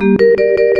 Música